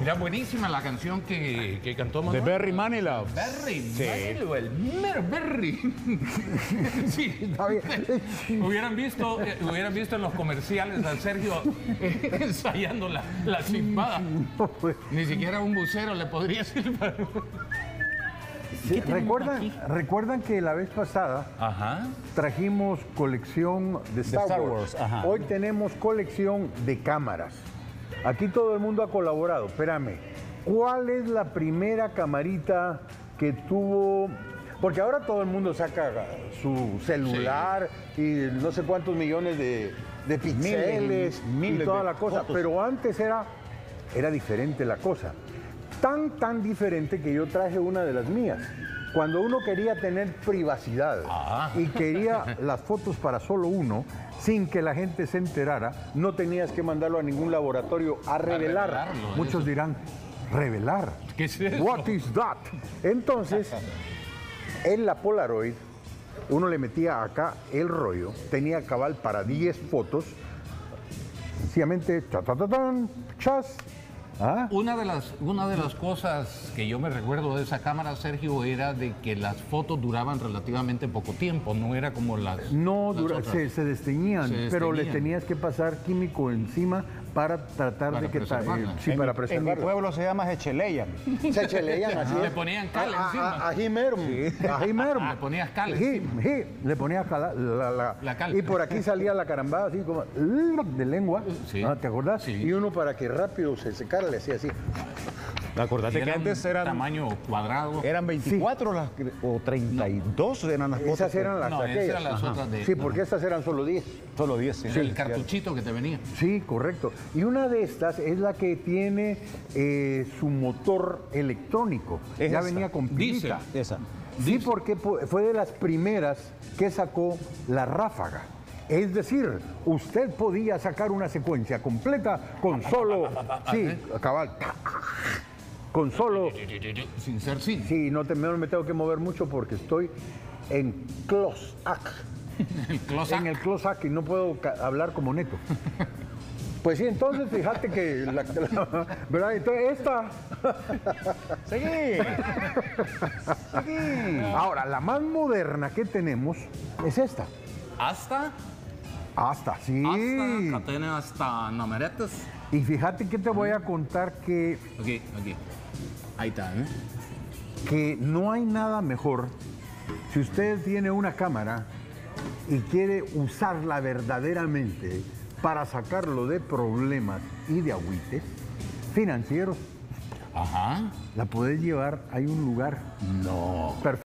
Mira, buenísima la canción que, que cantó De Manuel. Berry Manilow. Berry, Sí. Manilow, el mero Berry. sí. Está bien. Hubieran visto, eh, hubieran visto en los comerciales a Sergio eh, ensayando la, la pues, Ni siquiera un bucero le podría silbar. Sí, ¿recuerdan, aquí? recuerdan que la vez pasada Ajá. trajimos colección de Star, Star Wars. Wars, ajá. Hoy tenemos colección de cámaras. Aquí todo el mundo ha colaborado. Espérame, ¿cuál es la primera camarita que tuvo? Porque ahora todo el mundo saca su celular y no sé cuántos millones de, de píxeles miles y toda la cosa. fotos. Pero antes era, era diferente la cosa. Tan, tan diferente que yo traje una de las mías. Cuando uno quería tener privacidad Ah. y quería las fotos para solo uno, sin que la gente se enterara, no tenías que mandarlo a ningún laboratorio a revelar. revelarlo, Muchos eso. dirán, ¿revelar? ¿Qué es eso? What is that? Entonces, en la Polaroid, uno le metía acá el rollo, tenía cabal para 10 fotos, sencillamente, chas, ¿ah? Una de, las, una de las cosas que yo me recuerdo de esa cámara, Sergio, era de que las fotos duraban relativamente poco tiempo, no era como las. No, las dura- otras. se, se desteñían, Se pero le desteñían. tenías que pasar químico encima para tratar Para de que preservarla. eh, sí, en, para mi, en mi preservarla. pueblo se llama Echeleyan. Se así. Le ponían cal encima. a- Ají merm, ají merm. Le ponías cal Sí, encima. sí, le ponías cala- la, la- La cal. Y por aquí salía la carambada así como de lengua. Sí. ¿Ah, ¿Te acordás? Sí. Y uno para que rápido se secara le hacía así. Acordate Era que antes eran, tamaño cuadrado. eran 24 las, o 32 eran las fotos. Esas eran las No, esas eran las otras de- Sí, no. porque estas eran solo 10. Solo 10. sí. el cartuchito que te venía. Sí, correcto. Y una de estas es la que tiene eh, su motor electrónico. Es ya esa. venía con pilita. Esa. Sí, porque po- fue de las primeras que sacó la ráfaga. Es decir, usted podía sacar una secuencia completa con solo, sí, cabal, con solo, Sin ser sin. sí, no, te, no me tengo que mover mucho porque estoy en close up, El close en el close up y no puedo hablar como neto. Pues sí, entonces fíjate que, la, la- ¿verdad? Entonces esta, Seguí. ahora, la más moderna que tenemos es esta. Hasta, Hasta, sí. hasta, acá tiene hasta numeretes. Y fíjate que te voy a contar que, Aquí, aquí. Ahí está, ¿eh? que no hay nada mejor si usted tiene una cámara y quiere usarla verdaderamente para sacarlo de problemas y de agüites financieros. Ajá. La puedes llevar, hay un lugar No. perfecto.